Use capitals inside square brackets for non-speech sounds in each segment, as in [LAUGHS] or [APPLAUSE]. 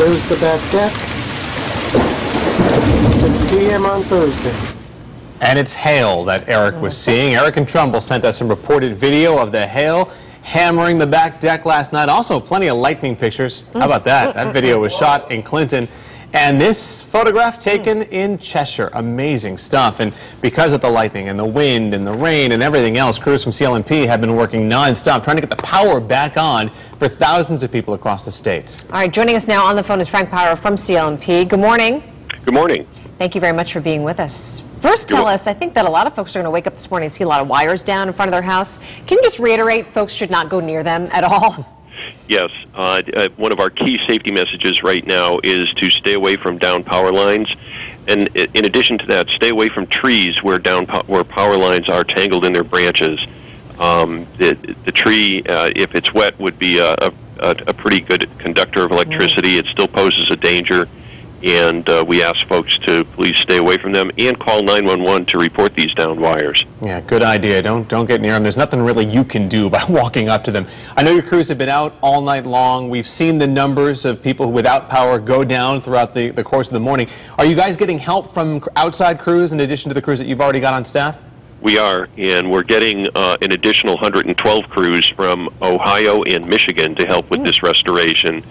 There's the back deck. 6 p.m. on Thursday. And it's hail that Eric was seeing. Eric and Trumbull sent us some reported video of the hail hammering the back deck last night. Also, plenty of lightning pictures. How about that? That video was shot in Clinton. And this photograph taken in Cheshire. Amazing stuff. And because of the lightning and the wind and the rain and everything else, crews from CL&P have been working nonstop trying to get the power back on for thousands of people across the state. All right, joining us now on the phone is Frank Poirot from CL&P. Good morning. Good morning. Thank you very much for being with us. First, tell us, I think that a lot of folks are going to wake up this morning and see a lot of wires down in front of their house. Can you just reiterate folks should not go near them at all? [LAUGHS] Yes, uh, uh, one of our key safety messages right now is to stay away from down power lines, and in addition to that, stay away from trees where down po- where power lines are tangled in their branches. Um, the, the tree, uh, if it's wet, would be a, a, a pretty good conductor of electricity. It still poses a danger, and uh, we ask folks to please stay away from them and call 911 to report these downed wires. Yeah, good idea. Don't don't get near them. There's nothing really you can do [LAUGHS] by walking up to them. I know your crews have been out all night long. We've seen the numbers of people without power go down throughout the, the course of the morning. Are you guys getting help from outside crews in addition to the crews that you've already got on staff? We are, and we're getting uh, an additional 112 crews from Ohio and Michigan to help with this restoration.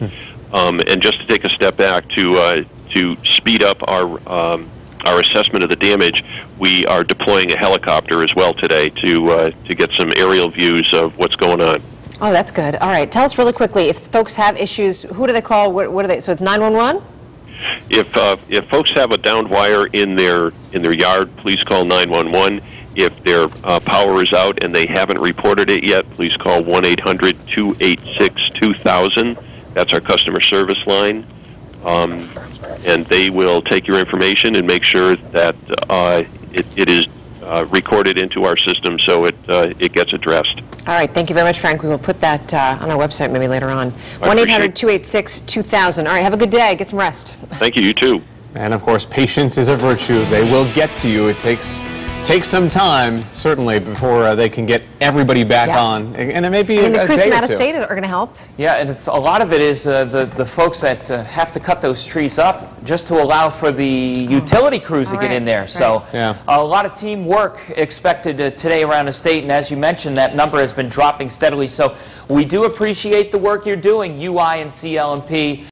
Um, and just to take a step back to uh, to speed up our um, our assessment of the damage, we are deploying a helicopter as well today to uh, to get some aerial views of what's going on. Oh, that's good. All right, tell us really quickly, if folks have issues, who do they call? What, what are they? So it's 911? If uh, if folks have a downed wire in their in their yard, please call 911. If their uh, power is out and they haven't reported it yet, please call 1-800-286-2000. That's our customer service line, um, and they will take your information and make sure that uh, it, it is uh, recorded into our system so it uh, it gets addressed. All right, thank you very much, Frank. We will put that uh, on our website maybe later on. 1-800-286-2000. All right, have a good day. Get some rest. Thank you. You too. And of course, patience is a virtue. They will get to you. It takes takes some time, certainly, before uh, they can get everybody back Yeah. on. And it may be And the a, a crews from out of state are going to help. Yeah, and it's a lot of it is uh, the the folks that uh, have to cut those trees up just to allow for the utility crews to All get right, in there. So right. Yeah. a lot of teamwork expected uh, today around the state, and as you mentioned, that number has been dropping steadily. So we do appreciate the work you're doing, UI and CL&P.